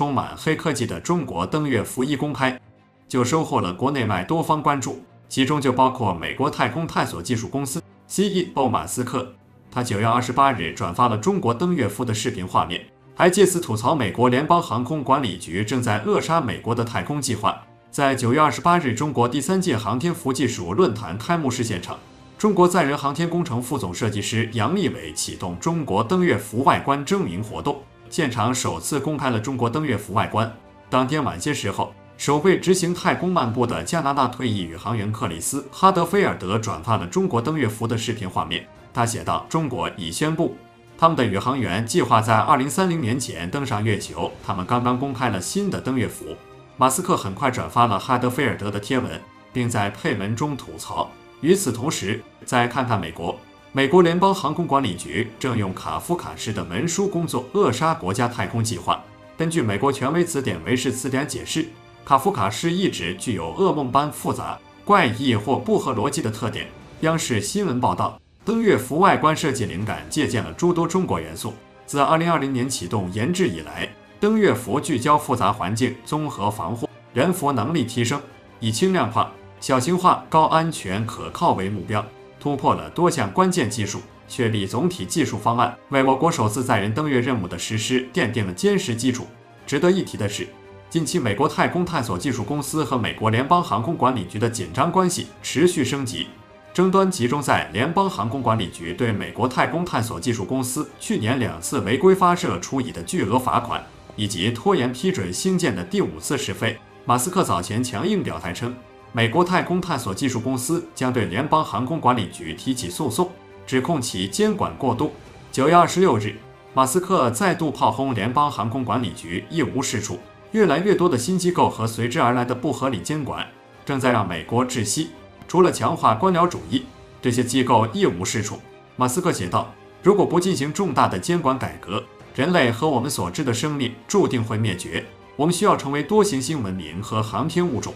充满黑科技的中国登月服一公开，就收获了国内外多方关注，其中就包括美国太空探索技术公司 CEO 马斯克。他九月二十八日转发了中国登月服的视频画面，还借此吐槽美国联邦航空管理局正在扼杀美国的太空计划。在九月二十八日，中国第三届航天服技术论坛开幕式现场，中国载人航天工程副总设计师杨利伟启动中国登月服外观征名活动，现场首次公开了中国登月服外观。当天晚些时候，首位执行太空漫步的加拿大退役宇航员克里斯·哈德菲尔德转发了中国登月服的视频画面。他写道：“中国已宣布，他们的宇航员计划在二零三零年前登上月球。他们刚刚公开了新的登月服。”马斯克很快转发了哈德菲尔德的贴文，并在配文中吐槽。与此同时，再看看美国，美国联邦航空管理局正用卡夫卡式的文书工作扼杀国家太空计划。根据美国权威词典《维氏词典》解释，卡夫卡式一指具有噩梦般复杂、怪异或不合逻辑的特点。央视新闻报道，登月服外观设计灵感借鉴了诸多中国元素。自2020年启动研制以来。登月服聚焦复杂环境综合防护，人服能力提升，以轻量化、小型化、高安全、可靠为目标，突破了多项关键技术，确立总体技术方案，为我国首次载人登月任务的实施奠定了坚实基础。值得一提的是，近期美国太空探索技术公司和美国联邦航空管理局的紧张关系持续升级，争端集中在联邦航空管理局对美国太空探索技术公司去年两次违规发射处以的巨额罚款。以及拖延批准新建的第五次试飞，马斯克早前强硬表态称，美国太空探索技术公司将对联邦航空管理局提起诉讼，指控其监管过度。九月二十六日，马斯克再度炮轰联邦航空管理局一无是处，越来越多的新机构和随之而来的不合理监管，正在让美国窒息。除了强化官僚主义，这些机构一无是处。马斯克写道：“如果不进行重大的监管改革，”人类和我们所知的生命注定会灭绝。我们需要成为多行星文明和航天物种。